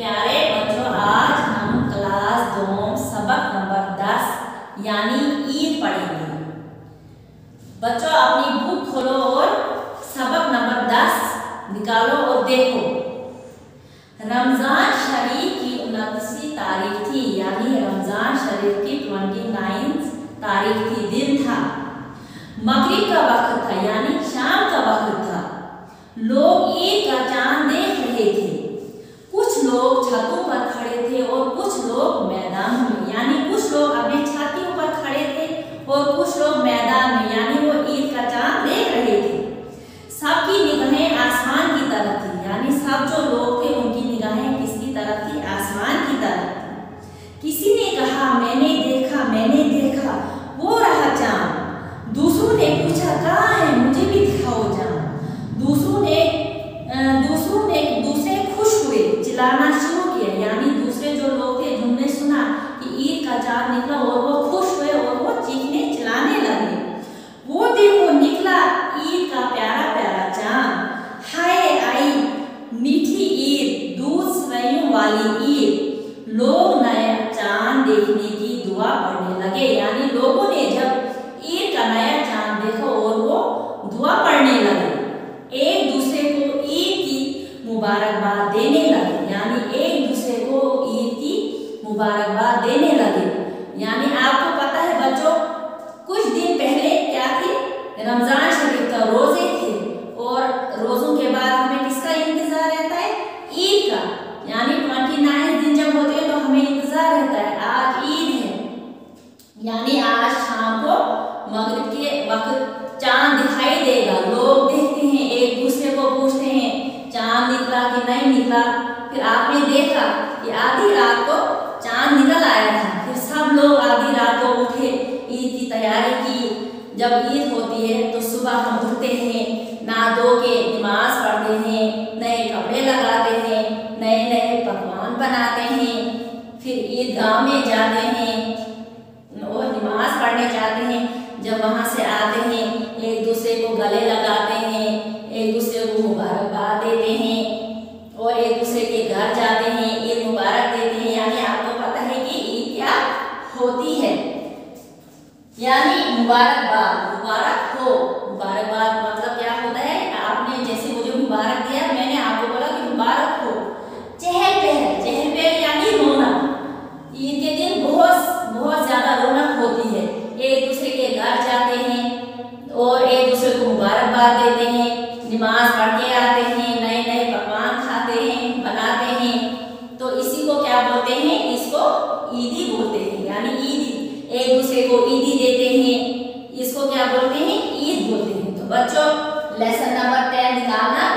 प्यारे बच्चों, आज हम क्लास दो सबक नंबर दस, यानी ईद पढ़ेंगे। बच्चों, अपनी बुक खोलो और सबक नंबर दस निकालो और देखो। रमज़ान शरीफ की उनतीसवीं तारीख थी, यानी रमज़ान शरीफ की ट्वेंटी नाइन्थ तारीख थी दिन था। मगरिब का वक्त था यानी शाम का वक्त था लोग ईद का चाँद देख रहे थे कुछ लोग छतों पर खड़े थे और कुछ लोग मैदान में यानी कुछ लोग अपने छातियों पर खड़े थे और कुछ लोग मैदान में यानी वो ईद का चाँद देख रहे थे सबकी निगाहें आसमान की तरफ़ थी यानी सब जो लोग थे उनकी निगाहें किसकी तरफ़ थी आसमान की तरफ़ थी किसी ने कहा मैंने देखा मैंने देखा वो रहा चाँद दूसरों ने पूछा कहाँ है मुझे भी दिखाओ चाँद दूसरों ने दूसरों ने दूसरे खुश हुए चिल्लाना शुरू किया यानी दूसरे जो लोग थे जिनने सुना कि ईद का चाँद निकला और वो खुश हुए और वो चीखने चिल्लाने लगे। वो देखो निकला ईद का प्यारा प्यारा चाँद। हाय आई, मीठी ईद, दूध सवैयों वाली ईद। लोग नया चाँद देखने की दुआ पढ़ने लगे। यानी लोगों ने जब ईद का नया चाँद देखा और वो दुआ पढ़ने लगे, एक दूसरे को ईद की मुबारकबाद देने लगे। यानी एक दूसरे को ईद की मुबारकबाद देने लगे। यानी आपको पता है बच्चों, कुछ दिन पहले क्या थी? रमज़ान शरीफ का रोज़े थे और रोजों के बाद हमें किसका इंतज़ार रहता है? ईद का। यानी ट्वेंटी नाइन दिन जब होते हैं तो हमें इंतज़ार रहता है, आज ईद है। यानी आज शाम को मगरिब के वक्त चाँद दिखाई देगा। लोग देखते हैं, एक दूसरे को पूछते हैं, चाँद निकला कि नहीं निकला? फिर आपने देखा कि आधी रात को चाँद निकल आया था। जब ईद होती है तो सुबह हम उठते हैं ना धो के नमाज़ पढ़ते हैं, नए कपड़े लगाते हैं नए नए पकवान बनाते हैं, फिर ईदगाह में जाते हैं और नमाज़ पढ़ने जाते हैं। जब वहाँ से आते हैं, एक दूसरे को गले लगाते हैं, एक दूसरे को मुबारकबाद देते हैं और एक दूसरे के घर जाते हैं ईद मुबारक देते हैं यानी आपको पता है कि ईद क्या होती है यानी मुबारकबाद, मुबारक हो। मुबारकबाद मतलब क्या होता है? आपने जैसे मुझे मुबारक दिया, मैंने आपको बोला कि मुबारक हो। चहल पहल चहल पहल यानी रोना ईद के दिन बहुत बहुत ज़्यादा रौनक होती है। एक दूसरे के घर जाते हैं और एक दूसरे को मुबारकबाद देते हैं। नमाज़ पढ़ के आते हैं नए नए पकवान खाते हैं, बनाते हैं। तो इसी को क्या बोलते हैं? इसको ईदी बोलते एक दूसरे को ईदी देते हैं। इसको क्या बोलते हैं? ईद बोलते हैं। तो बच्चों लेसन नंबर टेन निकालना